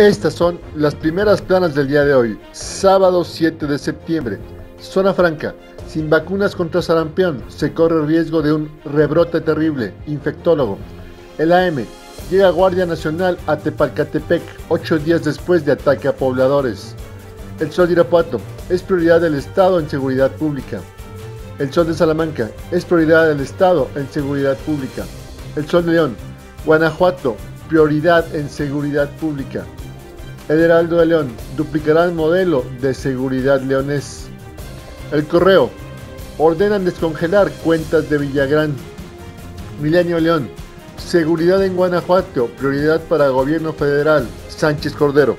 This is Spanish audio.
Estas son las primeras planas del día de hoy, sábado 7 de septiembre. Zona franca, sin vacunas contra sarampión, se corre riesgo de un rebrote terrible. Infectólogo. El AM, llega Guardia Nacional a Tepalcatepec, ocho días después de ataque a pobladores. El Sol de Irapuato, es prioridad del Estado en seguridad pública. El Sol de Salamanca, es prioridad del Estado en seguridad pública. El Sol de León, Guanajuato, prioridad en seguridad pública. El de León duplicará el modelo de seguridad leonés. El Correo ordenan descongelar cuentas de Villagrán. Milenio León, seguridad en Guanajuato, prioridad para gobierno federal. Sánchez Cordero.